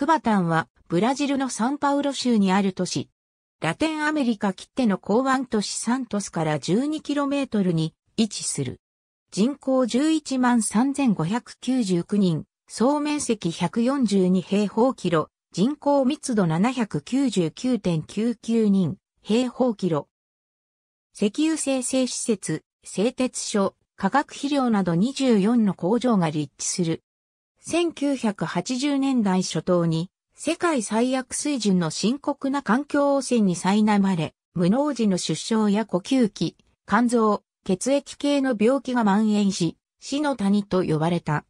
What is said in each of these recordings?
クバタンはブラジルのサンパウロ州にある都市。ラテンアメリカ切手の港湾都市サントスから 12km に位置する。人口11万3599人、総面積142平方キロ、人口密度799.99人、平方キロ。石油生成施設、製鉄所、化学肥料など24の工場が立地する。1980年代初頭に世界最悪水準の深刻な環境汚染に苛まれ、無農時の出生や呼吸器、肝臓、血液系の病気が蔓延し、死の谷と呼ばれた。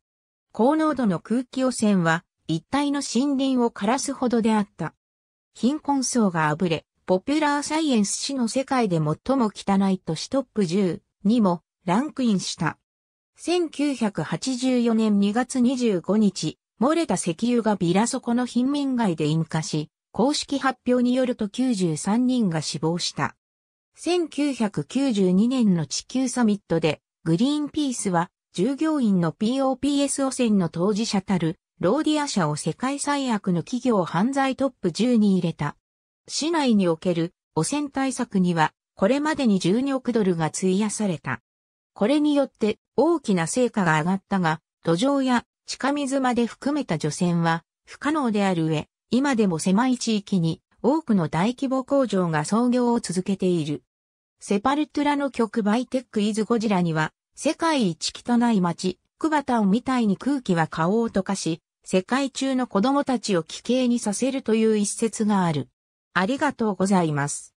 高濃度の空気汚染は一帯の森林を枯らすほどであった。貧困層があぶれ、ポピュラーサイエンス誌の世界で最も汚い都市トップ10にもランクインした。1984年2月25日、漏れた石油がビラ底の貧民街で引火し、公式発表によると93人が死亡した。1992年の地球サミットで、グリーンピースは、従業員の POPS 汚染の当事者たる、ローディア社を世界最悪の企業犯罪トップ10に入れた。市内における汚染対策には、これまでに12億ドルが費やされた。これによって大きな成果が上がったが、土壌や地下水まで含めた除染は不可能である上、今でも狭い地域に多くの大規模工場が操業を続けている。セパルトゥラの曲バイテックイズゴジラには、世界一汚い街、クバタンみたいに空気は顔を溶かし、世界中の子供たちを危険にさせるという一節がある。ありがとうございます。